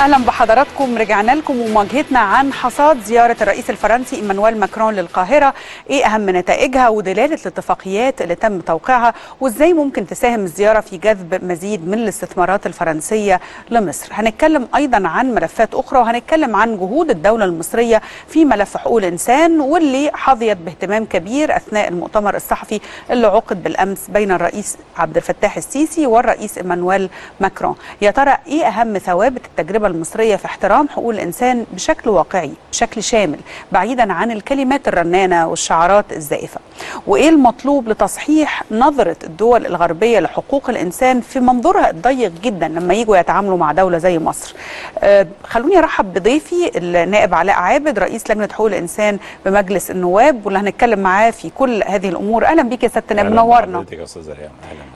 أهلا بحضراتكم. رجعنا لكم ومواجهتنا عن حصاد زيارة الرئيس الفرنسي إيمانويل ماكرون للقاهرة. إيه أهم نتائجها ودلالة الاتفاقيات اللي تم توقيعها؟ وإزاي ممكن تساهم الزيارة في جذب مزيد من الاستثمارات الفرنسية لمصر؟ هنتكلم أيضا عن ملفات أخرى وهنتكلم عن جهود الدولة المصرية في ملف حقوق الانسان واللي حظيت باهتمام كبير أثناء المؤتمر الصحفي اللي عقد بالأمس بين الرئيس عبد الفتاح السيسي والرئيس إيمانويل ماكرون. يا ترى إيه أهم ثوابت التجربة المصرية في احترام حقوق الإنسان بشكل واقعي بشكل شامل بعيدا عن الكلمات الرنانة والشعارات الزائفة. وإيه المطلوب لتصحيح نظرة الدول الغربية لحقوق الإنسان في منظورها الضيق جدا لما يجوا يتعاملوا مع دولة زي مصر؟ أه خلوني أرحب بضيفي النائب علاء عابد رئيس لجنة حقوق الإنسان بمجلس النواب واللي هنتكلم معاه في كل هذه الأمور. أهلا بيك يا سياده النائب منورنا.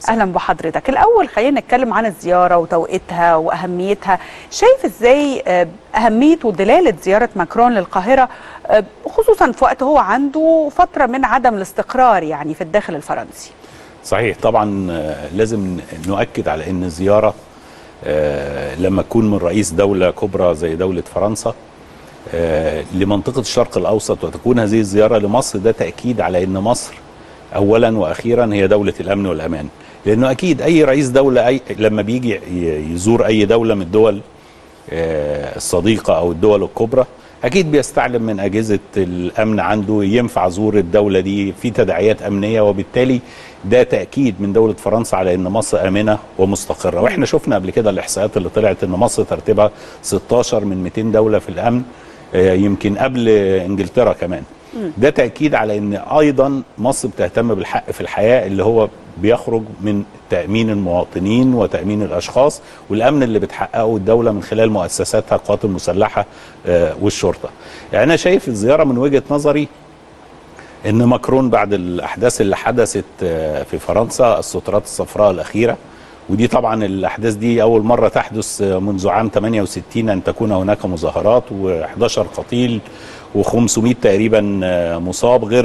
أهلا بحضرتك. الأول خلينا نتكلم عن الزيارة وتوقيتها وأهميتها. شايف إزاي أهمية ودلالة زيارة ماكرون للقاهرة خصوصا في وقت هو عنده فترة من عدم الاستقرار يعني في الداخل الفرنسي. صحيح طبعا لازم نؤكد على إن الزياره لما تكون من رئيس دولة كبرى زي دولة فرنسا لمنطقة الشرق الأوسط وتكون هذه الزيارة لمصر. ده تأكيد على إن مصر اولا وأخيرا هي دولة الأمن والأمان. لأنه أكيد أي رئيس دولة أي لما بيجي يزور أي دولة من الدول الصديقة أو الدول الكبرى أكيد بيستعلم من أجهزة الأمن عنده ينفع زور الدولة دي في تداعيات أمنية وبالتالي ده تأكيد من دولة فرنسا على إن مصر آمنة ومستقرة. وإحنا شفنا قبل كده الاحصائيات اللي طلعت إن مصر ترتيبها 16 من 200 دولة في الأمن يمكن قبل إنجلترا كمان. ده تأكيد على إن أيضا مصر بتهتم بالحق في الحياة اللي هو بيخرج من تأمين المواطنين وتأمين الأشخاص والأمن اللي بتحققه الدولة من خلال مؤسساتها القوات المسلحة والشرطة. يعني أنا شايف الزيارة من وجهة نظري إن ماكرون بعد الأحداث اللي حدثت في فرنسا السترات الصفراء الأخيرة ودي طبعا الأحداث دي أول مرة تحدث منذ عام 68 أن تكون هناك مظاهرات و11 قتيل و500 تقريبا مصاب غير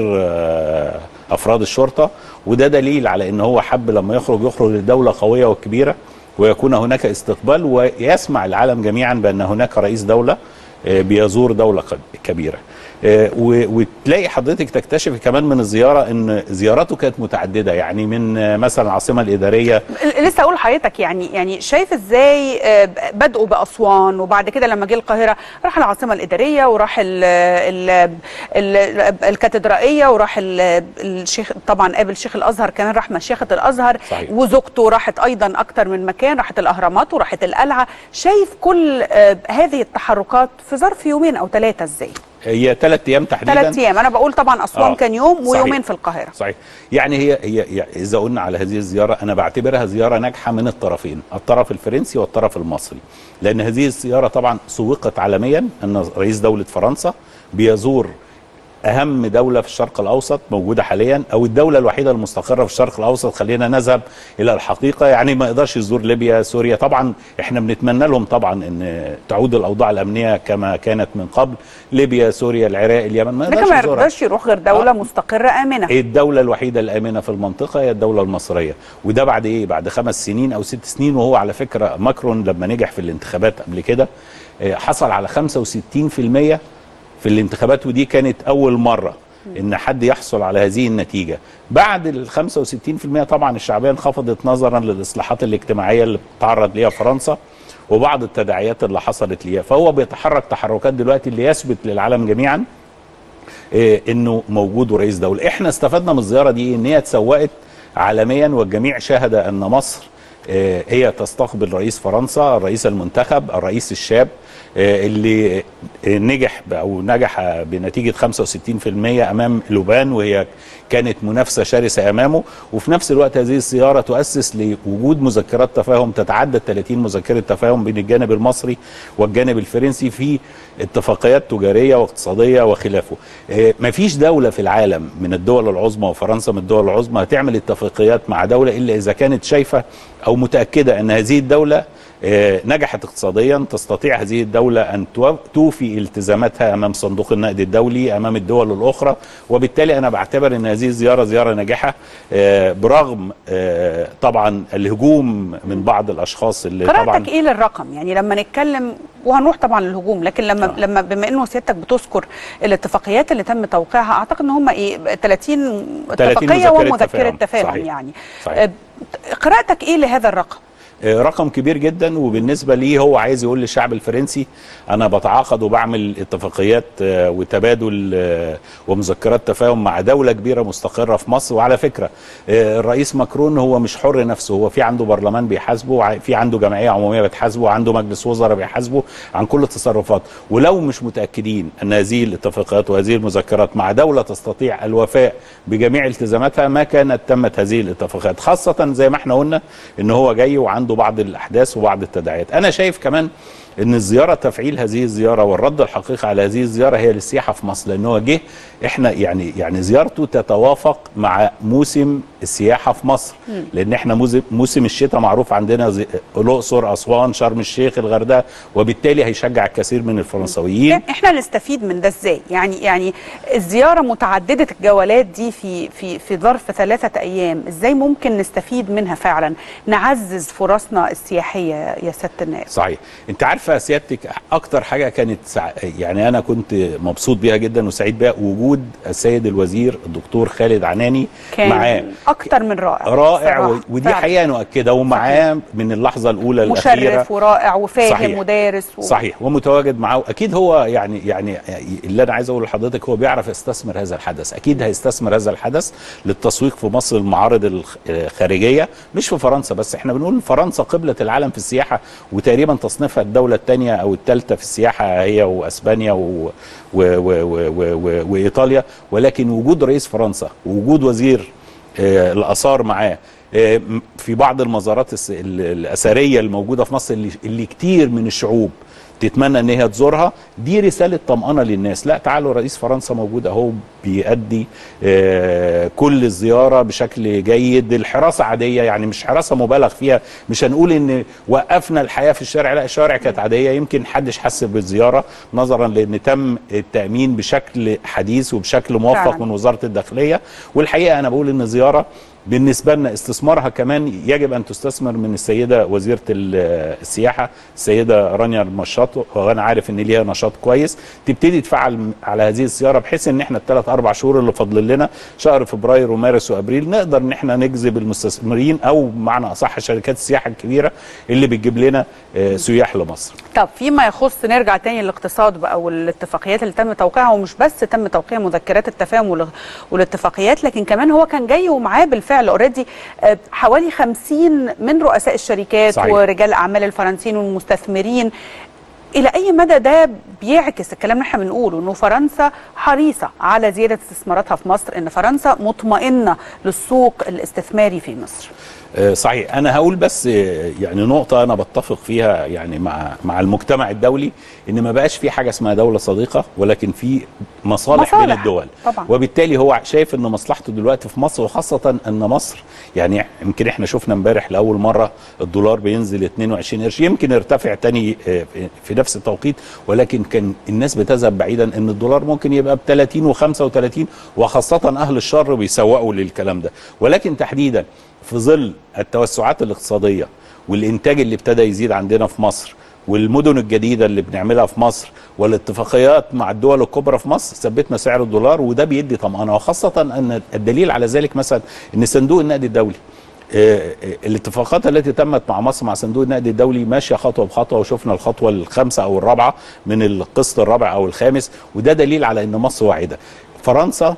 أفراد الشرطة وده دليل على إن هو حب لما يخرج يخرج لدولة قوية وكبيرة ويكون هناك استقبال ويسمع العالم جميعا بأن هناك رئيس دولة. بيزور دولة كبيرة. وتلاقي حضرتك تكتشف كمان من الزيارة إن زياراته كانت متعددة. يعني من مثلا العاصمة الإدارية. لسه أقول لحضرتك يعني يعني شايف إزاي بدأوا بأسوان وبعد كده لما جه القاهرة راح العاصمة الإدارية وراح ال ال ال الكاتدرائية وراح الشيخ طبعا قابل شيخ الأزهر كمان راح مشيخه الأزهر. صحيح. وزوجته راحت أيضا أكتر من مكان راحت الأهرامات وراحت القلعة. شايف كل هذه التحركات في ظرف يومين أو ثلاثة إزاي؟ هي ثلاث أيام تحديدا ثلاث أيام أنا بقول طبعا أسوان آه. كان يوم ويومين صحيح. في القاهرة صحيح يعني هي هي يعني إذا قلنا على هذه الزيارة أنا بعتبرها زيارة ناجحة من الطرفين الطرف الفرنسي والطرف المصري لأن هذه الزيارة طبعا سوقت عالميا أن رئيس دولة فرنسا بيزور أهم دولة في الشرق الأوسط موجودة حاليا أو الدولة الوحيدة المستقرة في الشرق الأوسط. خلينا نذهب إلى الحقيقة. يعني ما يقدرش يزور ليبيا سوريا. طبعا إحنا بنتمنى لهم طبعا إن تعود الأوضاع الأمنية كما كانت من قبل. ليبيا سوريا العراق اليمن. ما يقدرش ما يقدرش يروح غير دولة آه. مستقرة آمنة. الدولة الوحيدة الآمنة في المنطقة؟ هي الدولة المصرية. وده بعد إيه؟ بعد خمس سنين أو ست سنين وهو على فكرة ماكرون لما نجح في الانتخابات قبل كده حصل على 65% في الانتخابات ودي كانت أول مرة إن حد يحصل على هذه النتيجة. بعد ال 65% طبعا الشعبية انخفضت نظرا للإصلاحات الاجتماعية اللي بتتعرض ليها فرنسا وبعض التداعيات اللي حصلت ليها. فهو بيتحرك تحركات دلوقتي اللي يثبت للعالم جميعا إيه إنه موجود رئيس دولة. إحنا استفدنا من الزيارة دي إن هي اتسوقت عالميا والجميع شاهد أن مصر إيه هي تستقبل رئيس فرنسا الرئيس المنتخب الرئيس الشاب. اللي نجح أو نجح بنتيجة 65% أمام لوبان وهي كانت منافسة شرسة أمامه وفي نفس الوقت هذه الزياره تؤسس لوجود مذكرات تفاهم تتعدى 30 مذكرة تفاهم بين الجانب المصري والجانب الفرنسي في اتفاقيات تجارية واقتصادية وخلافه. مفيش دولة في العالم من الدول العظمى وفرنسا من الدول العظمى هتعمل اتفاقيات مع دولة إلا إذا كانت شايفة أو متأكدة إن هذه الدولة آه، نجحت اقتصاديا تستطيع هذه الدولة أن تو- توفي التزاماتها أمام صندوق النقد الدولي أمام الدول الأخرى وبالتالي أنا بعتبر أن هذه الزيارة زيارة ناجحة آه، برغم آه، طبعا الهجوم من بعض الأشخاص اللي طبعا قراءتك إيه للرقم يعني لما نتكلم وهنروح طبعا للهجوم لكن لما آه. لما بما إنه سيادتك بتذكر الاتفاقيات اللي تم توقيعها أعتقد إن هم إيه 30 اتفاقية ومذكره تفاهم. تفاهم. يعني صحيح. آه، قراءتك إيه لهذا الرقم آه، رقم كبير جدا وبالنسبة ليه هو عايز يقول للشعب الفرنسي أنا بتعاقد وبعمل اتفاقيات آه، وتبادل آه، ومذكرات تفاهم مع دولة كبيرة مستقرة في مصر. وعلى فكرة آه، الرئيس ماكرون هو مش حر نفسه هو في عنده برلمان بيحاسبه في عنده جمعية عمومية بتحاسبه وعنده مجلس وزراء بيحاسبه عن كل التصرفات. ولو مش متأكدين أن هذه الاتفاقيات وهذه المذكرات مع دولة تستطيع الوفاء بجميع التزاماتها ما كانت تمت هذه الاتفاقيات خاصة زي ما إحنا قلنا إن هو جاي وعنده بعض الأحداث وبعض التداعيات. أنا شايف كمان إن الزيارة تفعيل هذه الزيارة والرد الحقيقي على هذه الزيارة هي للسياحة في مصر لأن هو جه إحنا يعني يعني زيارته تتوافق مع موسم السياحة في مصر. لأن إحنا موسم- الشتاء معروف عندنا الأقصر أسوان شرم الشيخ الغردقة وبالتالي هيشجع الكثير من الفرنسويين. إحنا نستفيد من ده إزاي؟ يعني يعني الزيارة متعددة الجولات دي في في في ظرف ثلاثة أيام إزاي ممكن نستفيد منها فعلا؟ نعزز فرصنا السياحية يا سياده النائب. صحيح. أنت عارفة سيادتك أكتر حاجة كانت سع... يعني أنا كنت مبسوط بيها جدا وسعيد بيها وجود السيد الوزير الدكتور خالد عناني كان معاه. أكتر من رائع رائع و... ودي فعلا. حقيقة نؤكدها ومعاه من اللحظة الأولى الأخيرة. مشرف ورائع وفاهم صحيح. ودارس و... صحيح ومتواجد معاه. أكيد هو يعني يعني اللي أنا عايز أقوله لحضرتك هو بيعرف يستثمر هذا الحدث. أكيد هيستثمر هذا الحدث للتسويق في مصر المعارض الخ- الخارجية مش في فرنسا بس إحنا بنقول فرنسا قبلة العالم في السياحة وتقريبا تصنيفها الدولة الثانية أو الثالثه في السياحة هي وأسبانيا و و و و و وإيطاليا. ولكن وجود رئيس فرنسا ووجود وزير آه، الآثار معاه آه، في بعض المزارات الأثرية الموجودة في مصر اللي, اللي كتير من الشعوب تتمنى إن هي تزورها. دي رسالة طمأنة للناس. لا تعالوا رئيس فرنسا موجود أهو بيأدي آه، كل الزيارة بشكل جيد. الحراسة عادية يعني مش حراسة مبالغ فيها. مش هنقول إن وقفنا الحياة في الشارع لا الشوارع كانت عادية. يمكن حدش حس بالزيارة نظرا لأن تم التأمين بشكل حديث وبشكل موفق فعلاً. من وزارة الداخلية. والحقيقة أنا بقول إن زيارة بالنسبة لنا استثمارها كمان يجب أن تستثمر من السيدة وزيرة ال- السياحة السيدة رانيا المشاط وأنا عارف إن ليها نشاط كويس. تبتدي تفعل على هذه الزياره بحيث إن إحنا الثلاث أربع شهور اللي فاضل لنا شهر فبراير ومارس وأبريل نقدر إن إحنا نجذب المستثمرين أو بمعنى أصح شركات السياحة الكبيرة اللي بتجيب لنا آه، سياح لمصر. طب فيما يخص نرجع تاني للاقتصاد بقى والاتفاقيات اللي تم توقيعها ومش بس تم توقيع مذكرات التفاهم وال- والاتفاقيات لكن كمان هو كان جاي ومعاه بالفعل اوريدي حوالي 50 من رؤساء الشركات صحيح. ورجال الاعمال الفرنسيين والمستثمرين إلى أي مدى ده بيعكس الكلام اللي إحنا بنقوله إنه فرنسا حريصة على زيادة استثماراتها في مصر إن فرنسا مطمئنة للسوق الاستثماري في مصر آه، صحيح. أنا هقول بس آه، يعني نقطة أنا بتفق فيها يعني مع مع المجتمع الدولي إن ما بقاش في حاجة اسمها دولة صديقة ولكن في مصالح, بين مصالح، الدول. طبعا. وبالتالي هو شايف إن مصلحته دلوقتي في مصر وخاصة إن مصر يعني يمكن إحنا شفنا امبارح لأول مرة الدولار بينزل 22 قرش. يمكن ارتفع تاني آه، في- في نفس التوقيت ولكن كان الناس بتذهب بعيدا إن الدولار ممكن يبقى ب 30 و35 وخاصة أهل الشر بيسوقوا للكلام ده. ولكن تحديدا في ظل التوسعات الاقتصادية والإنتاج اللي ابتدى يزيد عندنا في مصر والمدن الجديدة اللي بنعملها في مصر والاتفاقيات مع الدول الكبرى في مصر ثبتنا سعر الدولار وده بيدي طمانه وخاصة أن الدليل على ذلك مثلا إن صندوق النقد الدولي آه، آه، الاتفاقات التي تمت مع مصر مع صندوق النقد الدولي ماشية خطوة بخطوة وشفنا الخطوة الخامسة أو الرابعة من القسط الرابع أو الخامس وده دليل على إن مصر واعدة. فرنسا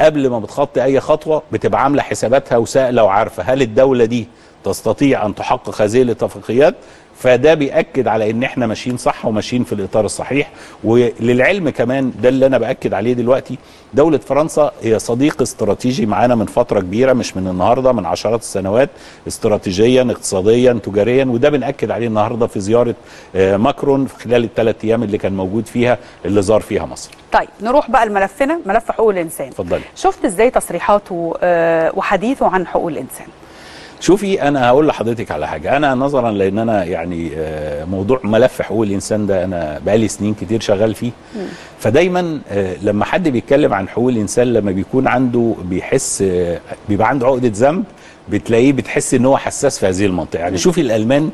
قبل ما بتخطي أي خطوة بتبقى عاملة حساباتها وسائلة وعارفة هل الدولة دي تستطيع أن تحقق هذه الاتفاقيات فده بيأكد على إن إحنا ماشيين صح وماشيين في الإطار الصحيح. وللعلم كمان ده اللي أنا بأكد عليه دلوقتي دولة فرنسا هي صديق استراتيجي معانا من فترة كبيرة مش من النهارده من عشرات السنوات استراتيجيا اقتصاديا تجاريا وده بنأكد عليه النهارده في زيارة آه، ماكرون في خلال الثلاث أيام اللي كان موجود فيها اللي زار فيها مصر. طيب نروح بقى لملفنا ملف حقوق الإنسان. اتفضلي. شفت إزاي تصريحاته آه، وحديثه عن حقوق الإنسان؟ شوفي أنا هقول لحضرتك على حاجة. أنا نظرا لأن أنا يعني آه، موضوع ملف حقوق الإنسان ده أنا بقالي سنين كتير شغال فيه. فدايما آه، لما حد بيتكلم عن حقوق الإنسان لما بيكون عنده بيحس آه، بيبقى عنده عقدة ذنب بتلاقيه بتحس إن هو حساس في هذه المنطقة. يعني شوفي الألمان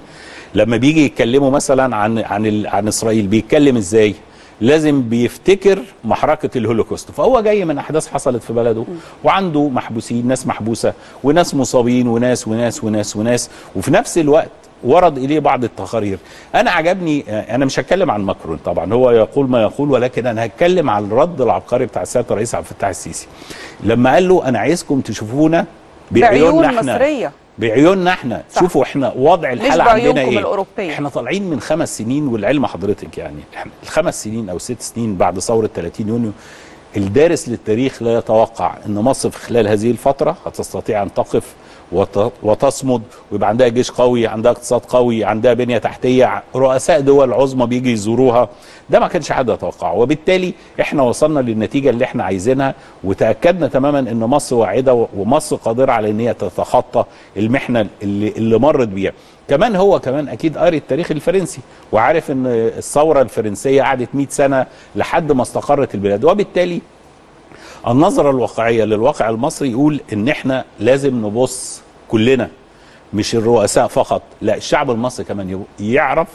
لما بيجي يتكلموا مثلا عن عن عن إسرائيل بيتكلم إزاي؟ لازم بيفتكر محرقه الهولوكوست. فهو جاي من أحداث حصلت في بلده وعنده محبوسين ناس محبوسة وناس مصابين وناس وناس وناس وناس. وفي نفس الوقت ورد إليه بعض التقارير. أنا عجبني أنا مش هتكلم عن ماكرون طبعا. هو يقول ما يقول ولكن أنا هتكلم عن الرد العبقري بتاع سياده الرئيس عبد الفتاح السيسي. لما قال له أنا عايزكم تشوفونا بعيوننا بعيون إحنا. بعيوننا إحنا صح. شوفوا إحنا وضع الحالة عندنا إيه الأوروبية. إحنا طالعين من خمس سنين والعلم حضرتك يعني الخمس سنين أو ست سنين بعد ثورة 30 يونيو الدارس للتاريخ لا يتوقع إن مصر في خلال هذه الفترة هتستطيع أن تقف وتصمد ويبقى عندها جيش قوي عندها اقتصاد قوي عندها بنية تحتية رؤساء دول عظمى بيجي يزوروها. ده ما كانش حد يتوقعه. وبالتالي إحنا وصلنا للنتيجة اللي إحنا عايزينها وتأكدنا تماما إن مصر واعدة ومصر قادرة على إن هي تتخطى المحنة اللي, اللي مرت بيها. كمان هو كمان أكيد قاري التاريخ الفرنسي وعارف إن الثورة الفرنسية قعدت 100 سنة لحد ما استقرت البلاد. وبالتالي النظرة الواقعية للواقع المصري يقول إن إحنا لازم نبص كلنا مش الرؤساء فقط لا الشعب المصري كمان يعرف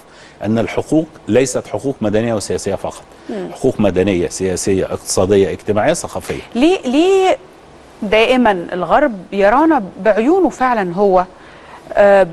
إن الحقوق ليست حقوق مدنية وسياسية فقط. حقوق مدنية سياسية اقتصادية اجتماعية ثقافية. ليه ليه دائما الغرب يرانا بعيونه فعلا هو؟ آه،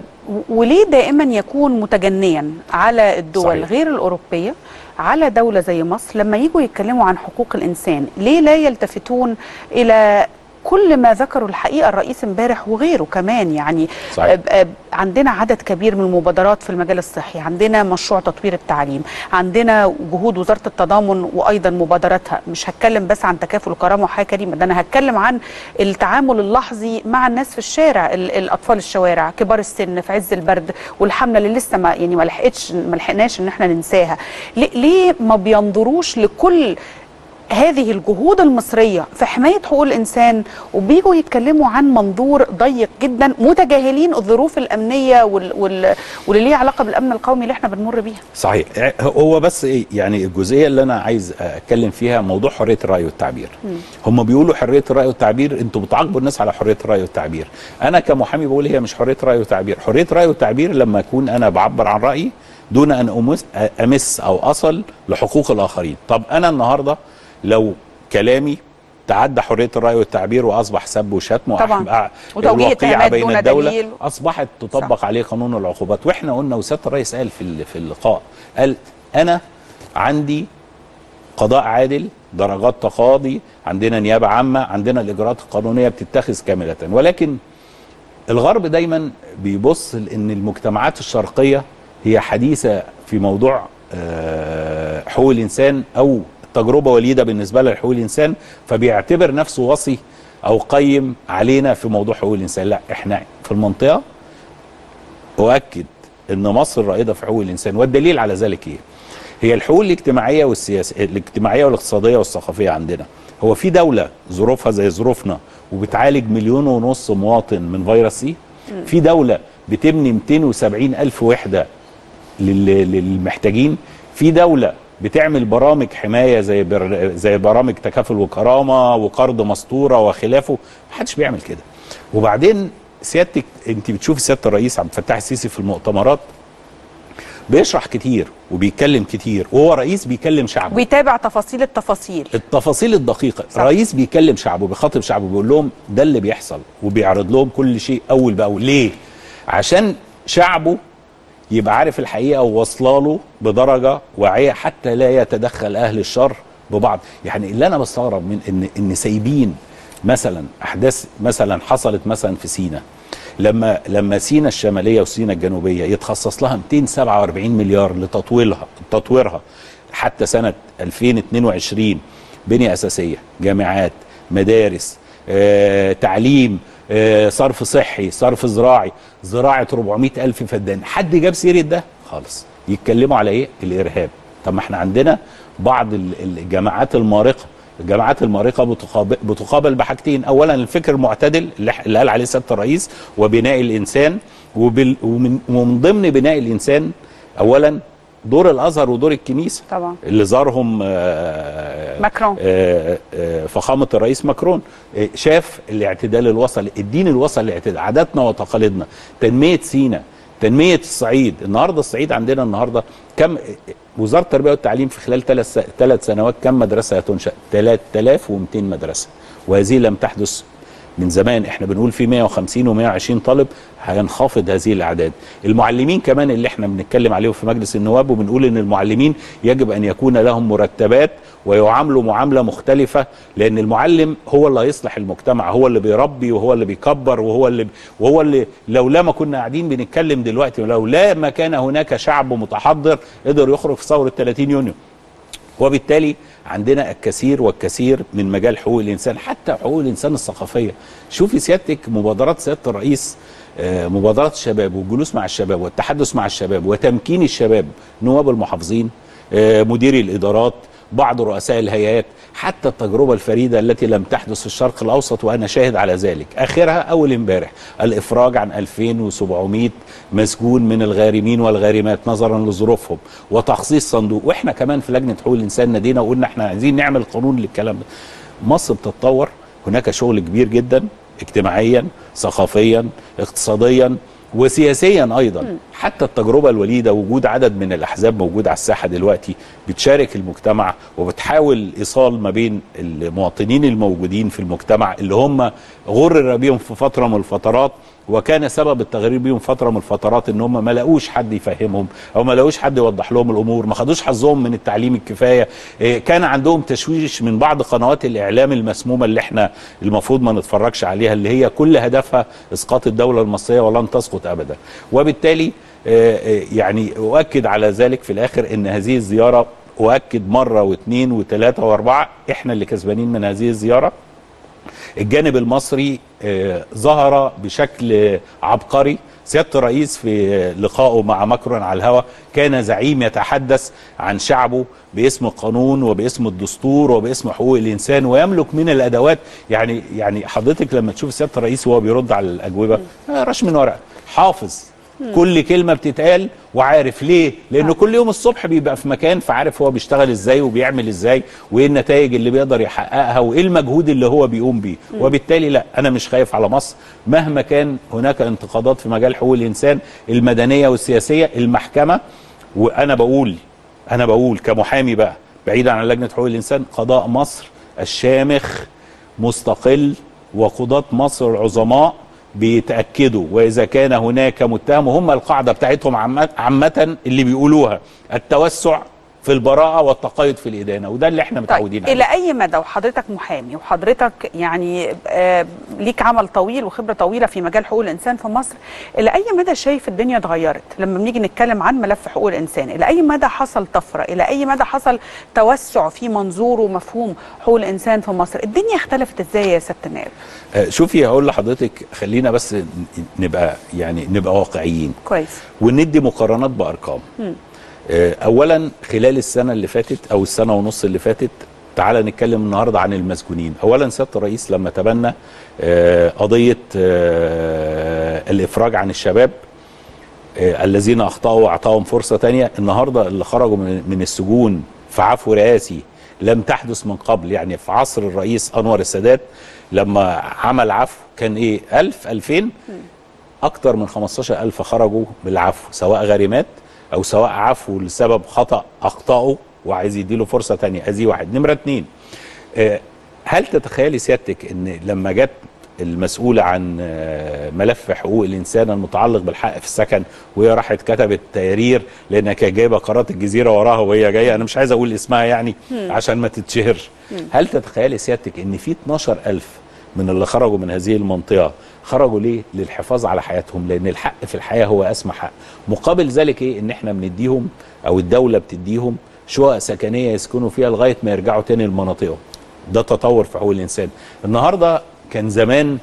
وليه دائما يكون متجنيا على الدول صحيح. غير الأوروبية؟ على دولة زي مصر لما يجوا يتكلموا عن حقوق الإنسان ليه لا يلتفتون إلى كل ما ذكره الحقيقة الرئيس امبارح وغيره كمان يعني صحيح. آه، آه، عندنا عدد كبير من المبادرات في المجال الصحي عندنا مشروع تطوير التعليم عندنا جهود وزارة التضامن وأيضا مبادراتها مش هتكلم بس عن تكافل الكرامة وحياة كريمة ده أنا هتكلم عن التعامل اللحظي مع الناس في الشارع ال- الأطفال الشوارع كبار السن في عز البرد والحملة اللي لسه ما يعني ما لحقتش ما لحقناش إن إحنا ننساها ليه ما بينظروش لكل هذه الجهود المصرية في حماية حقوق الإنسان وبيجوا يتكلموا عن منظور ضيق جدا متجاهلين الظروف الأمنية وال... وال... واللي ليها علاقة بالأمن القومي اللي إحنا بنمر بيها. صحيح. هو بس إيه يعني الجزئية اللي أنا عايز أتكلم فيها موضوع حرية الرأي والتعبير. هم بيقولوا حرية الرأي والتعبير أنتوا بتعاقبوا الناس على حرية الرأي والتعبير. أنا كمحامي بقول هي مش حرية رأي وتعبير. حرية رأي وتعبير لما أكون أنا بعبر عن رأيي دون أن أمس أو أصل لحقوق الآخرين. طب أنا النهارده لو كلامي تعدى حرية الرأي والتعبير وأصبح سب وشتم طبعاً. اتهامات بين الدولة دليل. أصبحت تطبق عليه قانون العقوبات وإحنا قلنا وسيادة الرئيس قال في في اللقاء قال أنا عندي قضاء عادل درجات تقاضي عندنا نيابة عامة عندنا الإجراءات القانونية بتتخذ كاملة ولكن الغرب دايما بيبص لإن المجتمعات الشرقية هي حديثة في موضوع آه، حقوق الإنسان أو تجربة وليدة بالنسبة لها لحقوق الإنسان فبيعتبر نفسه وصي أو قيم علينا في موضوع حقوق الإنسان. لا إحنا في المنطقة أؤكد إن مصر رائدة في حقوق الإنسان والدليل على ذلك إيه؟ هي الحقوق الاجتماعية والسياسيه الاجتماعية والاقتصادية والثقافية عندنا. هو في دولة ظروفها زي ظروفنا وبتعالج مليون ونص مواطن من فيروس سي في دولة بتبني 270 ألف وحدة لل- للمحتاجين في دولة بتعمل برامج حماية زي بر... زي برامج تكافل وكرامة وقرض مسطوره وخلافه محدش بيعمل كده. وبعدين سيادتك انت بتشوفي سيادة الرئيس عبد الفتاح السيسي في المؤتمرات بيشرح كتير وبيتكلم كتير وهو رئيس بيكلم شعبه. ويتابع تفاصيل التفاصيل. التفاصيل الدقيقة. صح. رئيس بيكلم شعبه بيخاطب شعبه بيقول لهم ده اللي بيحصل وبيعرض لهم كل شيء أول بأول. ليه؟ عشان شعبه يبقى عارف الحقيقة وواصلة له بدرجة واعية حتى لا يتدخل أهل الشر ببعض. يعني اللي أنا بستغرب من إن إن سايبين مثلا أحداث مثلا حصلت مثلا في سينا. لما لما سينا الشمالية وسينا الجنوبية يتخصص لها 247 مليار لتطويرها تطويرها حتى سنة 2022 بنية أساسية جامعات مدارس آه، تعليم صرف صحي صرف زراعي زراعة 400 ألف فدان. حد جاب سيرة ده؟ خالص. يتكلموا على إيه؟ الإرهاب. طب ما إحنا عندنا بعض ال- الجماعات المارقة الجامعات المارقة بتقابل, بتقابل بحاجتين. اولا الفكر المعتدل اللي قال عليه سيادة الرئيس وبناء الإنسان وبال ومن, ومن ضمن بناء الإنسان اولا دور الازهر ودور الكنيسة طبعا. اللي زارهم آه، ماكرون. آه، آه، فخامة الرئيس ماكرون. شاف الاعتدال الوصل الدين الوصل للاعتدال عاداتنا وتقاليدنا. تنمية سينا تنمية الصعيد. النهارده الصعيد عندنا النهارده كم وزارة التربية والتعليم في خلال ثلاث ثلاث سنوات كم مدرسة هتنشأ؟ 3200 مدرسة. وهذه لم تحدث من زمان. إحنا بنقول في 150 و120 طالب هينخفض هذه الأعداد. المعلمين كمان اللي إحنا بنتكلم عليهم في مجلس النواب وبنقول إن المعلمين يجب أن يكون لهم مرتبات ويعاملوا معاملة مختلفة لأن المعلم هو اللي هيصلح المجتمع هو اللي بيربي وهو اللي بيكبر وهو اللي وهو اللي لولا ما كنا قاعدين بنتكلم دلوقتي ولولا ما كان هناك شعب متحضر قدر يخرج في ثورة 30 يونيو. وبالتالي عندنا الكثير والكثير من مجال حقوق الإنسان حتى حقوق الإنسان الثقافية. شوفي سيادتك مبادرات سيادة الرئيس آه، مبادرات الشباب والجلوس مع الشباب والتحدث مع الشباب وتمكين الشباب نواب المحافظين آه، مديري الإدارات بعض رؤساء الهيئات حتى التجربة الفريدة التي لم تحدث في الشرق الأوسط وأنا شاهد على ذلك. آخرها أول امبارح الإفراج عن 2700 مسجون من الغارمين والغارمات نظرا لظروفهم وتخصيص صندوق. وإحنا كمان في لجنة حقوق الإنسان نادينا وقلنا إحنا عايزين نعمل قانون للكلام ده. مصر بتتطور هناك شغل كبير جدا اجتماعيا ثقافيا اقتصاديا وسياسيا أيضا. حتى التجربة الوليدة وجود عدد من الأحزاب موجود على الساحة دلوقتي بتشارك المجتمع وبتحاول إيصال ما بين المواطنين الموجودين في المجتمع اللي هم غرر بيهم في فترة من الفترات وكان سبب التغرير بيهم فترة من الفترات إن هم ما لاقوش حد يفهمهم أو ما لاقوش حد يوضح لهم الأمور ما خدوش حظهم من التعليم الكفاية. إيه، كان عندهم تشويش من بعض قنوات الإعلام المسمومة اللي إحنا المفروض ما نتفرجش عليها اللي هي كل هدفها إسقاط الدولة المصرية ولن تسقط ابدا. وبالتالي آه، آه، يعني أؤكد على ذلك في الآخر إن هذه الزيارة أؤكد مرة واثنين وثلاثة وأربعة إحنا اللي كسبانين من هذه الزيارة. الجانب المصري آه، ظهر بشكل عبقري. سيادة الرئيس في لقائه مع ماكرون على الهواء كان زعيم يتحدث عن شعبه باسم القانون وباسم الدستور وباسم حقوق الإنسان ويملك من الأدوات. يعني يعني حضرتك لما تشوف سيادة الرئيس وهو بيرد على الأجوبة آه، رش من ورقة. حافظ كل كلمة بتتقال وعارف ليه؟ لأنه كل يوم الصبح بيبقى في مكان فعارف هو بيشتغل إزاي وبيعمل إزاي وإيه النتائج اللي بيقدر يحققها وإيه المجهود اللي هو بيقوم بيه. وبالتالي لا أنا مش خايف على مصر. مهما كان هناك انتقادات في مجال حقوق الإنسان المدنية والسياسية المحكمة وأنا بقول أنا بقول كمحامي بقى بعيدا عن لجنة حقوق الإنسان قضاء مصر الشامخ مستقل وقضاة مصر العظماء بيتأكدوا. وإذا كان هناك متهم وهم القاعدة بتاعتهم عامة اللي بيقولوها. التوسع في البراءة والتقيد في الإدانة وده اللي إحنا متعودين طيب عليه. إلى أي مدى؟ وحضرتك محامي وحضرتك يعني آه ليك عمل طويل وخبرة طويلة في مجال حقوق الإنسان في مصر إلى أي مدى شايف الدنيا اتغيرت؟ لما بنيجي نتكلم عن ملف حقوق الإنسان إلى أي مدى حصل طفرة؟ إلى أي مدى حصل توسع في منظور ومفهوم حقوق الإنسان في مصر؟ الدنيا اختلفت إزاي يا سياده النائب آه، شوفي هقول لحضرتك خلينا بس نبقى يعني نبقى واقعيين. كويس. وندي مقارنات بأرقام. آه، اولا خلال السنة اللي فاتت أو السنة ونص اللي فاتت تعال نتكلم النهارده عن المسجونين. اولا سيادة الرئيس لما تبنى آه، قضية آه، الإفراج عن الشباب آه، الذين أخطأوا وأعطاهم فرصة تانية. النهارده اللي خرجوا من السجون في عفو رئاسي لم تحدث من قبل يعني في عصر الرئيس أنور السادات لما عمل عفو كان إيه؟ 1000 2000 أكتر من 15000 خرجوا بالعفو سواء غارمات أو سواء عفو لسبب خطأ اخطاوا وعايز يديله فرصة تانية. ادي واحد. نمرة اتنين. آه، هل تتخيلي سيادتك إن لما جت المسؤولة عن آه، ملف حقوق الإنسان المتعلق بالحق في السكن وهي راحت كتبت تقرير لأنها كانت جايبة قناة الجزيرة وراها وهي جاية؟ أنا مش عايز أقول اسمها يعني عشان ما تتشهرش. هل تتخيلي سيادتك إن في 12000 من اللي خرجوا من هذه المنطقة. خرجوا ليه؟ للحفاظ على حياتهم لأن الحق في الحياة هو أسمى حق. مقابل ذلك إيه؟ إن إحنا بنديهم أو الدولة بتديهم شقق سكنية يسكنوا فيها لغاية ما يرجعوا تاني لمناطقهم. ده تطور في حقوق الإنسان. النهاردة كان زمان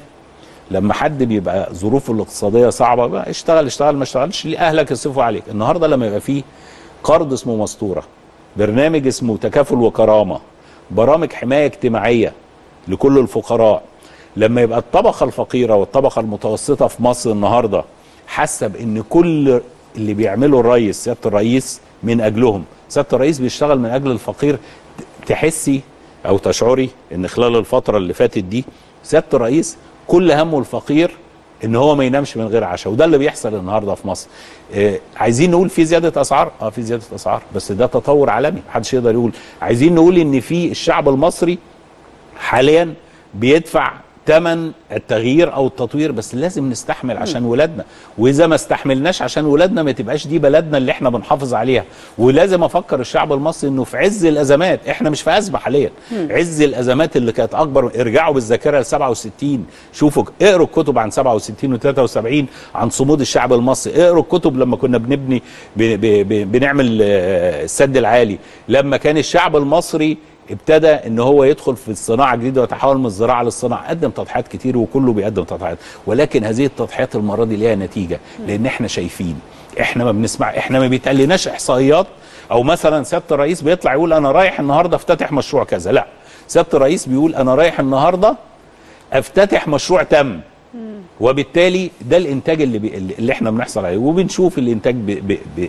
لما حد بيبقى ظروفه الاقتصادية صعبة بقى اشتغل اشتغل ما اشتغلش ليه أهلك يصرفوا عليك؟ النهارده لما يبقى فيه قرض اسمه مستورة برنامج اسمه تكافل وكرامة برامج حماية اجتماعية لكل الفقراء لما يبقى الطبقة الفقيرة والطبقة المتوسطة في مصر النهارده حاسة بإن كل اللي بيعمله الرئيس سيادة الرئيس من أجلهم سيادة الرئيس بيشتغل من أجل الفقير تحسي أو تشعري إن خلال الفترة اللي فاتت دي سيادة الرئيس كل همه الفقير إن هو ما ينامش من غير عشاء وده اللي بيحصل النهارده في مصر. آه عايزين نقول في زيادة أسعار؟ آه في زيادة أسعار بس ده تطور عالمي محدش يقدر يقول. عايزين نقول إن في الشعب المصري حاليا بيدفع ثمن التغيير أو التطوير بس لازم نستحمل عشان ولادنا. وإذا ما استحملناش عشان ولادنا ما تبقاش دي بلدنا اللي إحنا بنحافظ عليها. ولازم أفكر الشعب المصري إنه في عز الأزمات إحنا مش في ازمه حاليا. عز الأزمات اللي كانت أكبر ارجعوا بالذاكرة ل 67 شوفوا اقروا الكتب عن 67 و73 عن صمود الشعب المصري. اقروا الكتب لما كنا بنبني بنعمل السد العالي. لما كان الشعب المصري ابتدى إن هو يدخل في الصناعة الجديدة ويتحول من الزراعة للصناعة قدم تضحيات كتير وكله بيقدم تضحيات ولكن هذه التضحيات المرة دي ليها نتيجة لأن إحنا شايفين إحنا ما بنسمع إحنا ما بيتقالناش إحصائيات أو مثلا سيادة الرئيس بيطلع يقول أنا رايح النهارده أفتتح مشروع كذا لأ سيادة الرئيس بيقول أنا رايح النهارده أفتتح مشروع تم. وبالتالي ده الإنتاج اللي بي اللي إحنا بنحصل عليه. وبنشوف الإنتاج بي بي بي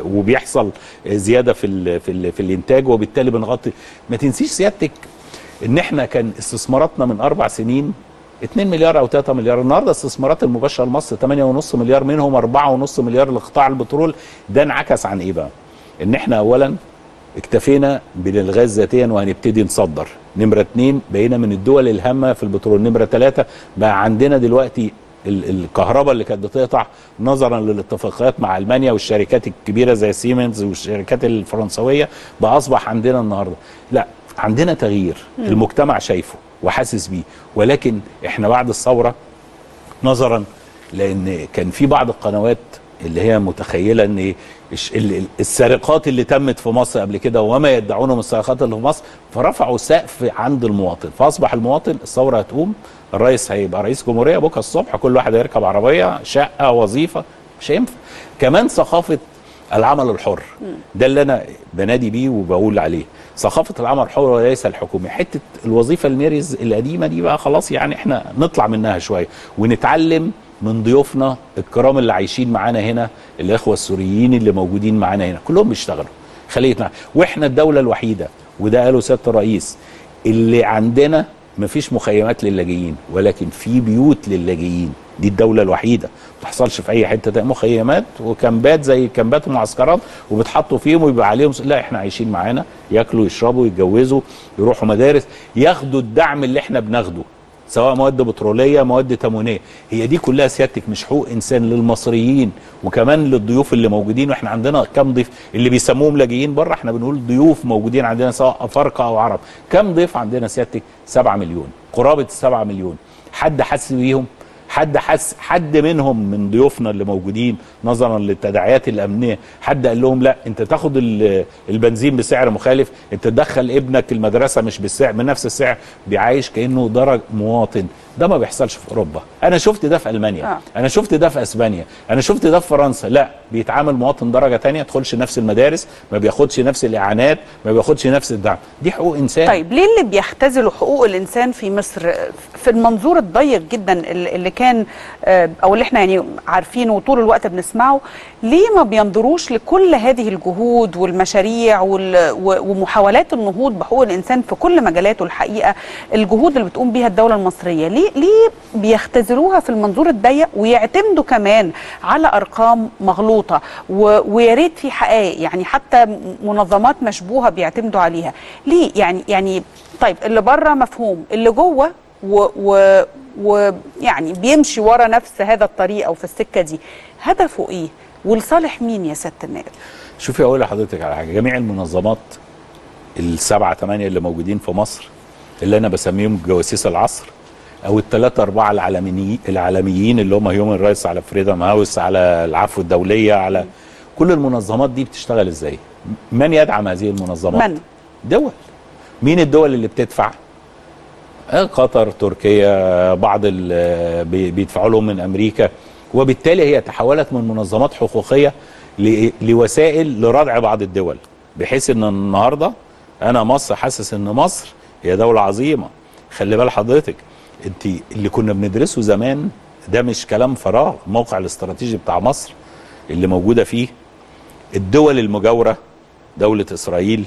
وبيحصل زيادة في ال في, ال في الإنتاج وبالتالي بنغطي. ما تنسيش سيادتك إن إحنا كان استثماراتنا من أربع سنين 2 مليار أو 3 مليار. النهارده استثمارات المباشره لمصر 8.5 مليار منهم 4.5 مليار لقطاع البترول. ده انعكس عن إيه بقى؟ إن إحنا اولا اكتفينا بالغاز ذاتيا وهنبتدي نصدر نمرة اتنين بقينا من الدول الهامة في البترول. نمرة ثلاثة بقى عندنا دلوقتي الكهرباء اللي كانت بتقطع نظرا للاتفاقيات مع ألمانيا والشركات الكبيرة زي سيمنز والشركات الفرنسوية بقى أصبح عندنا النهارده. لا عندنا تغيير م. المجتمع شايفه وحاسس بيه. ولكن إحنا بعد الثورة نظرا لأن كان في بعض القنوات اللي هي متخيلة إن السرقات اللي تمت في مصر قبل كده وما يدعونه من السرقات اللي في مصر فرفعوا سقف عند المواطن فأصبح المواطن الثورة هتقوم الرئيس هيبقى رئيس جمهورية بكرة الصبح كل واحد هيركب عربية شقة وظيفة مش هينفع. كمان ثقافة العمل الحر ده اللي أنا بنادي بيه وبقول عليه. ثقافة العمل الحر وليس الحكومي. حتة الوظيفة الميرز القديمة دي بقى خلاص يعني إحنا نطلع منها شوية ونتعلم من ضيوفنا الكرام اللي عايشين معانا هنا الإخوة السوريين اللي موجودين معانا هنا كلهم بيشتغلوا. خليتنا وإحنا الدولة الوحيدة وده قاله سيادة الرئيس اللي عندنا مفيش مخيمات للاجئين ولكن في بيوت للاجئين. دي الدولة الوحيدة. ما تحصلش في أي حتة تانية. مخيمات وكامبات زي كامبات ومعسكرات وبتحطوا فيهم ويبقى عليهم لا إحنا عايشين معانا. ياكلوا يشربوا يتجوزوا يروحوا مدارس ياخدوا الدعم اللي إحنا بناخده. سواء مواد بترولية مواد تموينيه هي دي كلها سيادتك مش حقوق إنسان للمصريين وكمان للضيوف اللي موجودين. وإحنا عندنا كم ضيف اللي بيسموهم لاجئين بره إحنا بنقول ضيوف موجودين عندنا سواء أفارقة أو عرب. كم ضيف عندنا سيادتك؟ 7 مليون. قرابة 7 مليون. حد حس بيهم؟ حد حس حد منهم من ضيوفنا اللي موجودين نظرا للتداعيات الأمنية حد قال لهم لا أنت تاخد البنزين بسعر مخالف أنت تدخل ابنك المدرسة مش بالسعر بنفس السعر بيعيش كأنه درج مواطن. ده ما بيحصلش في أوروبا. أنا شفت ده في ألمانيا. آه. أنا شفت ده في أسبانيا. أنا شفت ده في فرنسا. لا بيتعامل مواطن درجة تانية يدخلش نفس المدارس ما بياخدش نفس الإعانات ما بياخدش نفس الدعم. دي حقوق إنسان. طيب ليه اللي بيختزلوا حقوق الإنسان في مصر؟ في المنظور الضيق جدا اللي كان أو اللي إحنا يعني عارفينه وطول الوقت بنسمعه ليه ما بينظروش لكل هذه الجهود والمشاريع ومحاولات النهوض بحقوق الإنسان في كل مجالاته الحقيقة الجهود اللي بتقوم بيها الدولة المصرية؟ ليه ليه بيختزلوها في المنظور الضيق ويعتمدوا كمان على أرقام مغلوطة؟ ويا ريت في حقائق يعني حتى منظمات مشبوهة بيعتمدوا عليها. ليه؟ يعني يعني طيب اللي بره مفهوم اللي جوه و, و ويعني بيمشي ورا نفس هذا الطريق أو في السكة دي. هدفه إيه؟ ولصالح مين يا سياده النائب؟ شوفي أقول لحضرتك على حاجة. جميع المنظمات السبعة ثمانيه اللي موجودين في مصر اللي أنا بسميهم جواسيس العصر أو الثلاثه أربعة العالميين العالميين اللي هم هيومن رايتس على فريدم هاوس على العفو الدولية على كل المنظمات دي بتشتغل إزاي؟ من يدعم هذه المنظمات؟ من؟ دول. مين الدول اللي بتدفع؟ قطر تركيا بعض بيدفعوا لهم من أمريكا. وبالتالي هي تحولت من منظمات حقوقية لوسائل لردع بعض الدول. بحيث إن النهارده أنا مصر حاسس إن مصر هي دولة عظيمة. خلي بال حضرتك. انت اللي كنا بندرسه زمان ده مش كلام فراغ الموقع الاستراتيجي بتاع مصر اللي موجودة فيه. الدول المجاورة دولة إسرائيل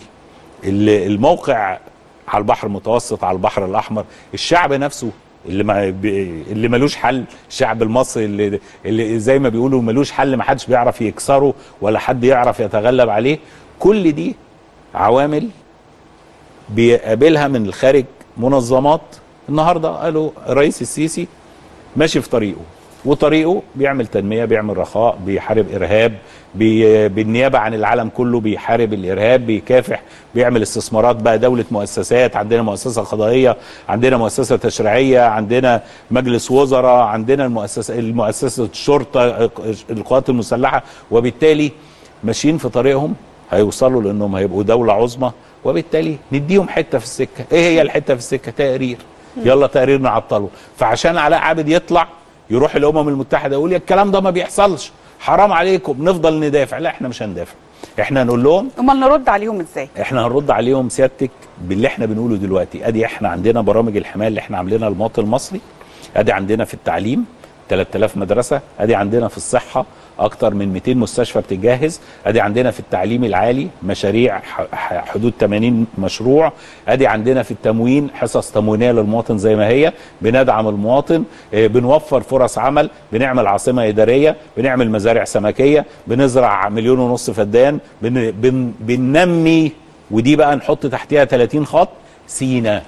اللي الموقع على البحر المتوسط على البحر الأحمر الشعب نفسه اللي ما بي- اللي ملوش حل الشعب المصري اللي, اللي زي ما بيقولوا ملوش حل ما حدش بيعرف يكسره ولا حد يعرف يتغلب عليه. كل دي عوامل بيقابلها من الخارج منظمات النهارده قالوا الرئيس السيسي ماشي في طريقه وطريقه بيعمل تنمية بيعمل رخاء بيحارب إرهاب بي بالنيابة عن العالم كله بيحارب الإرهاب بيكافح بيعمل استثمارات بقى دولة مؤسسات عندنا مؤسسة قضائية عندنا مؤسسة تشريعية عندنا مجلس وزراء عندنا المؤسسه المؤسسة الشرطه القوات المسلحة وبالتالي ماشيين في طريقهم هيوصلوا لأنهم هيبقوا دولة عظمى وبالتالي نديهم حتة في السكة. إيه هي الحتة في السكة؟ تقرير. يلا تقرير نعطله فعشان علاء عابد يطلع يروح الامم المتحده يقول يا الكلام ده ما بيحصلش. حرام عليكم نفضل ندافع. لا إحنا مش هندافع. إحنا هنقول لهم امال نرد عليهم إزاي؟ إحنا هنرد عليهم سيادتك باللي إحنا بنقوله دلوقتي. ادي إحنا عندنا برامج الحماية اللي إحنا عاملينها للمواطن المصري. ادي عندنا في التعليم 3000 مدرسة. ادي عندنا في الصحة أكتر من 200 مستشفى بتجهز أدي عندنا في التعليم العالي مشاريع حدود 80 مشروع. أدي عندنا في التموين حصص تموينية للمواطن زي ما هي. بندعم المواطن آه، بنوفر فرص عمل بنعمل عاصمة إدارية بنعمل مزارع سمكية بنزرع مليون ونص فدان بن بن بننمي ودي بقى نحط تحتها 30 خط سينا.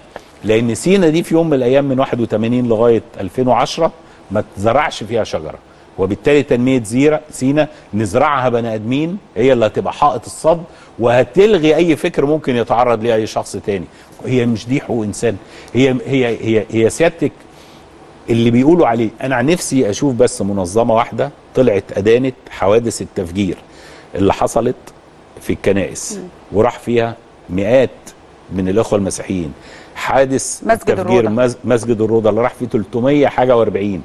لأن سينا دي في يوم من الأيام من 81 لغاية 2010 ما تزرعش فيها شجرة. وبالتالي تنمية زيرة سينا نزرعها بني آدمين هي اللي هتبقى حائط الصد وهتلغي أي فكر ممكن يتعرض ليه اي شخص تاني. هي مش دي حقوق إنسان. هي هي هي هي سيادتك اللي بيقولوا عليه أنا عن نفسي أشوف بس منظمة واحدة طلعت أدانت حوادث التفجير اللي حصلت في الكنائس وراح فيها مئات من الإخوة المسيحيين. حادث مسجد التفجير الروضة. مسجد الروضة اللي راح فيه 300 حاجة و40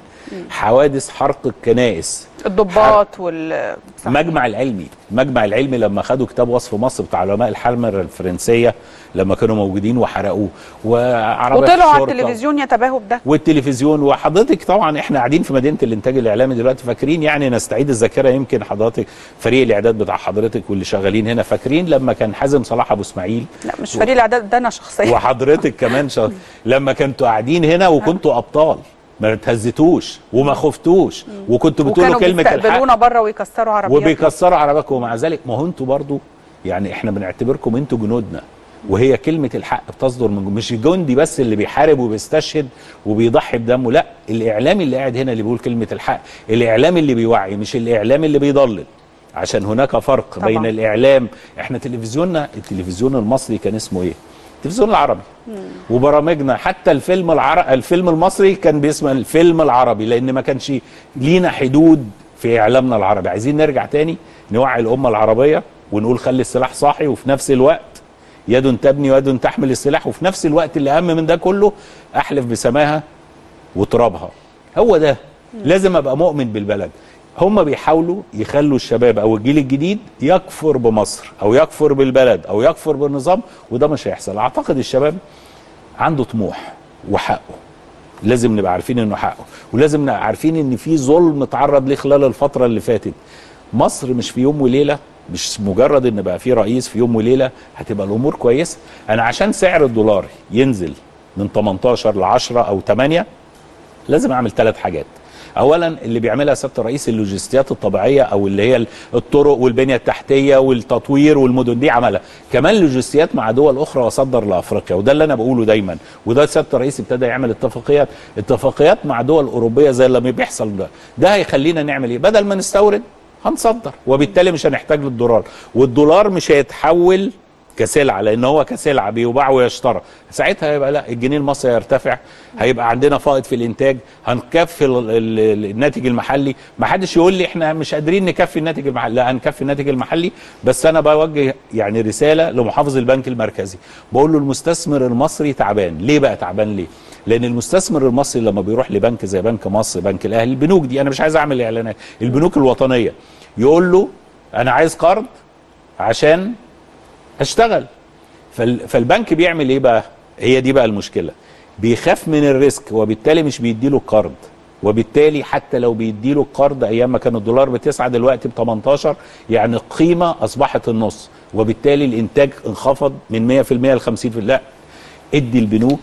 حوادث حرق الكنائس. الضباط وال صح. مجمع العلمي المجمع العلمي لما خدوا كتاب وصف مصر بتاع علماء الحرمه الفرنسية لما كانوا موجودين وحرقوه. وعربيات وطلعوا على التلفزيون يتباهوا بده. والتلفزيون وحضرتك طبعا إحنا قاعدين في مدينة الإنتاج الإعلامي دلوقتي فاكرين يعني نستعيد الذاكرة يمكن حضرتك فريق الإعداد بتاع حضرتك واللي شغالين هنا فاكرين لما كان حازم صلاح أبو إسماعيل؟ لا مش فريق الإعداد ده أنا شخصيا. وحضرتك كمان شغ... لما كنتوا قاعدين هنا وكنتوا أبطال. ما تهزتوش وما خفتوش. وكنتوا بتقولوا وكانوا كلمة الحق بيستقبلونا بره ويكسروا عربيات وبيكسروا عرباكم ومع ذلك ما هو أنتوا برضو يعني إحنا بنعتبركم أنتوا جنودنا. وهي كلمة الحق بتصدر من مش الجندي بس اللي بيحارب وبيستشهد وبيضحي بدمه. لا الإعلامي اللي قاعد هنا اللي بيقول كلمة الحق الإعلامي اللي بيوعي مش الإعلامي اللي بيضلل. عشان هناك فرق طبعاً. بين الإعلام. إحنا تلفزيوننا التلفزيون المصري كان اسمه إيه؟ التلفزيون العربي. وبرامجنا حتى الفيلم العربي الفيلم المصري كان باسم الفيلم العربي لأن ما كانش لينا حدود في إعلامنا العربي. عايزين نرجع تاني نوعي الأمة العربية ونقول خلي السلاح صاحي وفي نفس الوقت يد تبني ويد تحمل السلاح وفي نفس الوقت اللي أهم من ده كله أحلف بسماها وترابها. هو ده. لازم أبقى مؤمن بالبلد. هم بيحاولوا يخلوا الشباب أو الجيل الجديد يكفر بمصر أو يكفر بالبلد أو يكفر بالنظام وده مش هيحصل. أعتقد الشباب عنده طموح وحقه. لازم نبقى عارفين إنه حقه ولازم نبقى عارفين إن في ظلم اتعرض ليه خلال الفترة اللي فاتت. مصر مش في يوم وليلة مش مجرد إن بقى في رئيس في يوم وليلة هتبقى الأمور كويسة. أنا عشان سعر الدولار ينزل من 18 ل 10 أو 8 لازم أعمل ثلاث حاجات. اولا اللي بيعملها سياده الرئيس اللوجستيات الطبيعية أو اللي هي الطرق والبنية التحتية والتطوير والمدن دي عملها. كمان لوجستيات مع دول أخرى وصدر لأفريقيا وده اللي أنا بقوله دايما وده سياده الرئيس ابتدى يعمل اتفاقيات. اتفاقيات مع دول أوروبية زي اللي بيحصل ده. ده هيخلينا نعمل إيه؟ بدل ما نستورد هنصدر وبالتالي مش هنحتاج للدولار. والدولار مش هيتحول كسلعه لأن هو كسلعه بيباع ويشترى. ساعتها هيبقى لا الجنيه المصري هيرتفع هيبقى عندنا فائض في الإنتاج هنكفي ال- ال- الناتج المحلي. ما حدش يقول لي إحنا مش قادرين نكفي الناتج المحلي لا هنكفي الناتج المحلي. بس أنا بوجه يعني رسالة لمحافظ البنك المركزي. بقول له المستثمر المصري تعبان. ليه بقى تعبان ليه؟ لأن المستثمر المصري لما بيروح لبنك زي بنك مصر بنك الأهلي البنوك دي أنا مش عايز أعمل إعلانات. البنوك الوطنية. يقول له أنا عايز قرض عشان اشتغل. فال- فالبنك بيعمل إيه بقى؟ هي دي بقى المشكلة. بيخاف من الريسك وبالتالي مش بيديله القرض وبالتالي حتى لو بيديله القرض أيام ما كان الدولار بتسعة دلوقتي ب 18 يعني القيمه أصبحت النص. وبالتالي الإنتاج انخفض من 100% ل 50% لا ادي البنوك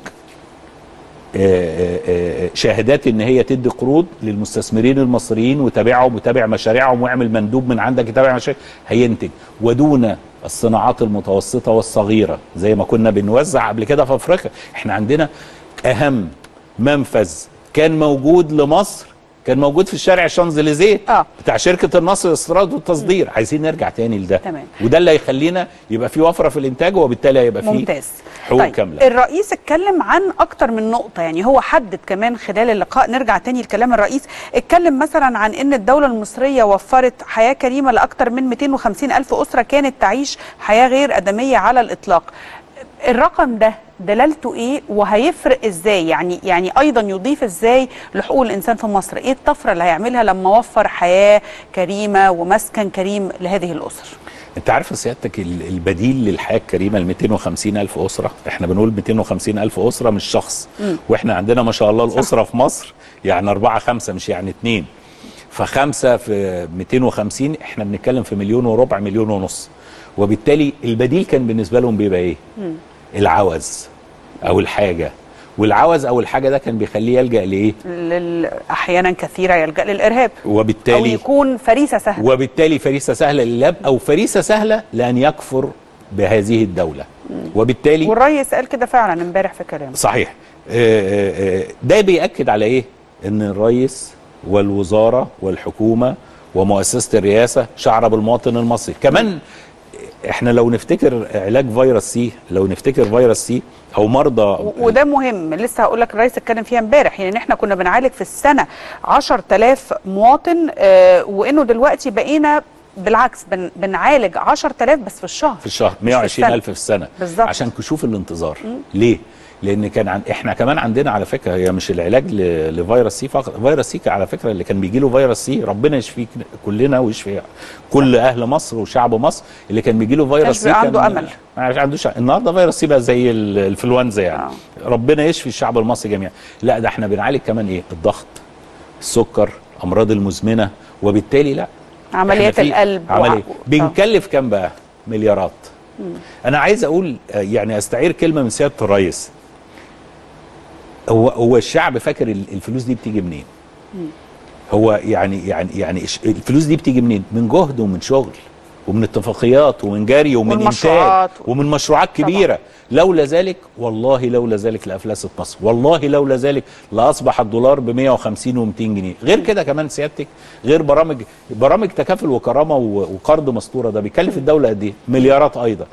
آه، آه، شهادات إن هي تدي قروض للمستثمرين المصريين وتابعهم وتابع مشاريعهم واعمل مندوب من عندك يتابع مشاريع هينتج. ودون الصناعات المتوسطة والصغيرة زي ما كنا بنوزع قبل كده في أفريقيا. إحنا عندنا أهم منفذ كان موجود لمصر كان موجود في الشارع الشانزليزيه آه. بتاع شركة النصر للاستيراد والتصدير. عايزين نرجع تاني لده. تمام. وده اللي هيخلينا يبقى في وفرة في الإنتاج وبالتالي هيبقى في ممتاز. حقوق كاملة. الرئيس اتكلم عن أكتر من نقطة يعني هو حدد كمان خلال اللقاء. نرجع تاني لكلام الرئيس. اتكلم مثلا عن إن الدولة المصرية وفرت حياة كريمة لاكثر من 250 ألف أسرة كانت تعيش حياة غير أدمية على الإطلاق. الرقم ده دلالته إيه؟ وهيفرق إزاي؟ يعني يعني أيضا يضيف إزاي لحقوق الإنسان في مصر؟ إيه الطفرة اللي هيعملها لما وفر حياة كريمة ومسكن كريم لهذه الأسر؟ أنت عارف سيادتك ال- البديل للحياة الكريمة ل 250 ألف أسرة؟ إحنا بنقول 250 ألف أسرة مش شخص. وإحنا عندنا ما شاء الله الأسرة في مصر يعني أربعة خمسة مش يعني اتنين. فخمسة في 250 إحنا بنتكلم في مليون وربع مليون ونص. وبالتالي البديل كان بالنسبة لهم بيبقى إيه؟ العوز أو الحاجة. والعوز أو الحاجة ده كان بيخليه يلجأ لإيه؟ أحيانا كثيرة يلجأ للإرهاب. أو وبالتالي يكون فريسة سهلة. وبالتالي فريسة سهلة للاب أو فريسة سهلة لأن يكفر بهذه الدولة. وبالتالي والرئيس قال كده فعلا امبارح في كلامه. صحيح. آه، آه، آه، ده بيأكد على إيه؟ إن الرئيس والوزارة والحكومة ومؤسسة الرئاسة شعر بالمواطن المصري. كمان إحنا لو نفتكر علاج فيروس C لو نفتكر فيروس C أو مرضى وده مهم. لسه هقول لك الرئيس اتكلم فيها امبارح. يعني إحنا كنا بنعالج في السنة 10000 مواطن آه وإنه دلوقتي بقينا بالعكس بن بنعالج 10000 بس في الشهر في الشهر مش 120 ألف السنة. في السنة. بالظبط. عشان كشوف الانتظار. ليه؟ لأن كان عن إحنا كمان عندنا على فكره هي مش العلاج. لفيروس C فقط فيروس C على فكره اللي كان بيجي له فيروس C ربنا يشفيك كلنا ويشفي كل أهل مصر وشعب مصر اللي كان بيجي له فيروس C بيبقى عنده كان أمل. ما عندوش النهارده فيروس C بقى زي ال- الإنفلونزا يعني. آه. ربنا يشفي الشعب المصري جميعا. لا ده إحنا بنعالج كمان إيه؟ الضغط السكر الأمراض المزمنة وبالتالي لا. عمليات القلب عملية. وع- بنكلف كام بقى؟ مليارات. أنا عايز أقول آه، يعني أستعير كلمة من سيادة الرئيس. هو هو الشعب فاكر ال- الفلوس دي بتيجي منين؟ هو يعني يعني يعني الفلوس دي بتيجي منين؟ من جهد ومن شغل ومن اتفاقيات ومن جري ومن إنتاج. ومن مشروعات كبيرة. لولا ذلك والله لولا ذلك لافلست مصر. والله لولا ذلك لاصبح الدولار ب 150 و200 جنيه. غير كده كمان سيادتك غير برامج برامج تكافل وكرامة وقرض مسطوره ده بيكلف الدولة قد إيه؟ مليارات أيضا.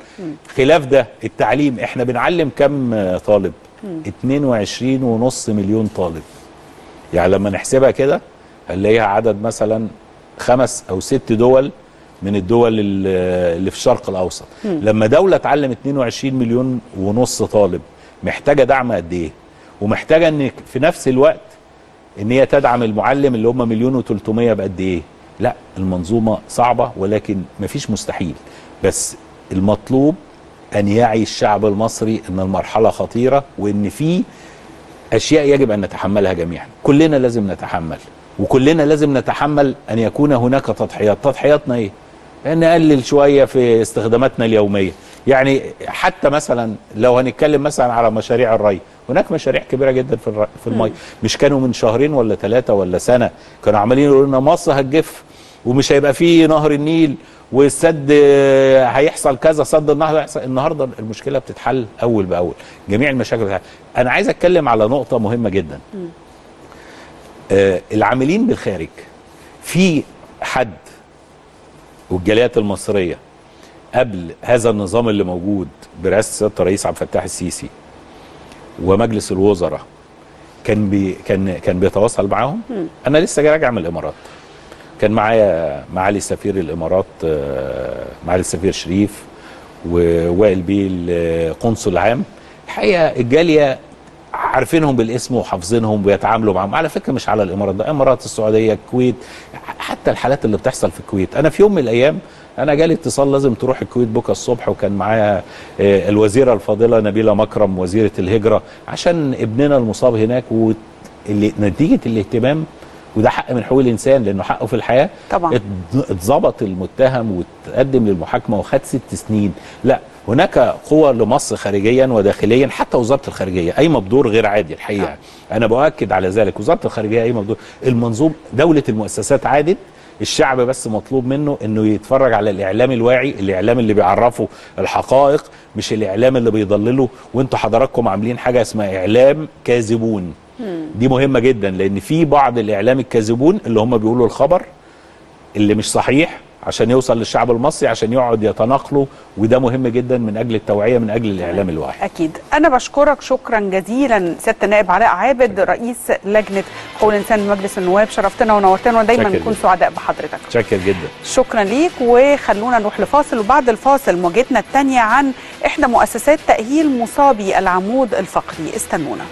خلاف ده التعليم إحنا بنعلم كم طالب؟ 22 ونص مليون طالب. يعني لما نحسبها كده هنلاقيها عدد مثلا خمس أو ست دول من الدول ال- اللي في الشرق الأوسط. لما دولة تعلم 22 مليون ونص طالب محتاجة دعم قد إيه؟ ومحتاجة إن في نفس الوقت إن هي تدعم المعلم اللي هم مليون و300 بقد إيه؟ لا المنظومة صعبة ولكن مفيش مستحيل. بس المطلوب أن يعي الشعب المصري إن المرحلة خطيرة وإن في أشياء يجب أن نتحملها جميعا. كلنا لازم نتحمل وكلنا لازم نتحمل أن يكون هناك تضحيات. تضحياتنا إيه؟ إن نقلل شوية في استخداماتنا اليومية. يعني حتى مثلا لو هنتكلم مثلا على مشاريع الري هناك مشاريع كبيرة جدا في. في المي. مش كانوا من شهرين ولا ثلاثة ولا سنة. كانوا عمالين يقولوا لنا مصر هتجف. ومش هيبقى فيه نهر النيل والسد آه، هيحصل كذا سد النهر هيحصل. النهارده المشكلة بتتحل أول بأول. جميع المشاكل بتتحل. أنا عايز أتكلم على نقطة مهمة جدا. آه العاملين بالخارج في حد والجاليات المصرية قبل هذا النظام اللي موجود برئاسة سياده الرئيس عبد الفتاح السيسي ومجلس الوزراء كان بي كان كان بيتواصل معاهم؟ أنا لسه راجع من الإمارات. كان معايا معالي سفير الإمارات آه، معالي السفير شريف ووائل بيه القنصل العام. الحقيقة الجالية عارفينهم بالاسم وحافظينهم وبيتعاملوا معاهم. على فكرة مش على الإمارات ده الامارات السعودية الكويت حتى الحالات اللي بتحصل في الكويت. أنا في يوم من الأيام أنا جالي اتصال لازم تروح الكويت بكرة الصبح وكان معايا آه، الوزيرة الفاضلة نبيلة مكرم وزيرة الهجرة عشان ابننا المصاب هناك. ونتيجه الاهتمام وده حق من حقوق الإنسان لأنه حقه في الحياة. طبعا. ات- اتظبط المتهم وتقدم للمحاكمة وخد ست سنين. لا هناك قوة لمصر خارجيا وداخليا حتى وزارة الخارجية. قايمة بدور غير عادي الحقيقة أنا بؤكد على ذلك. وزارة الخارجية قايمة بدور المنظوم دولة المؤسسات عادت الشعب بس مطلوب منه إنه يتفرج على الإعلام الواعي الإعلام اللي بيعرفه الحقائق مش الإعلام اللي بيضلله. وأنتوا حضراتكم عاملين حاجة اسمها إعلام كاذبون. دي مهمة جدا لأن في بعض الإعلام الكاذبون اللي هم بيقولوا الخبر اللي مش صحيح عشان يوصل للشعب المصري عشان يقعد يتناقله وده مهم جدا من أجل التوعية من أجل الإعلام الواعي أكيد. أنا بشكرك شكرا جزيلا سياده النائب علاء عابد رئيس لجنة حقوق الانسان بمجلس النواب شرفتنا ونورتنا ودايما شكرا نكون. سعداء بحضرتك. شاكر جدا. شكرا ليك وخلونا نروح لفاصل وبعد الفاصل مواجهتنا الثانية عن إحدى مؤسسات تأهيل مصابي العمود الفقري. استنونا.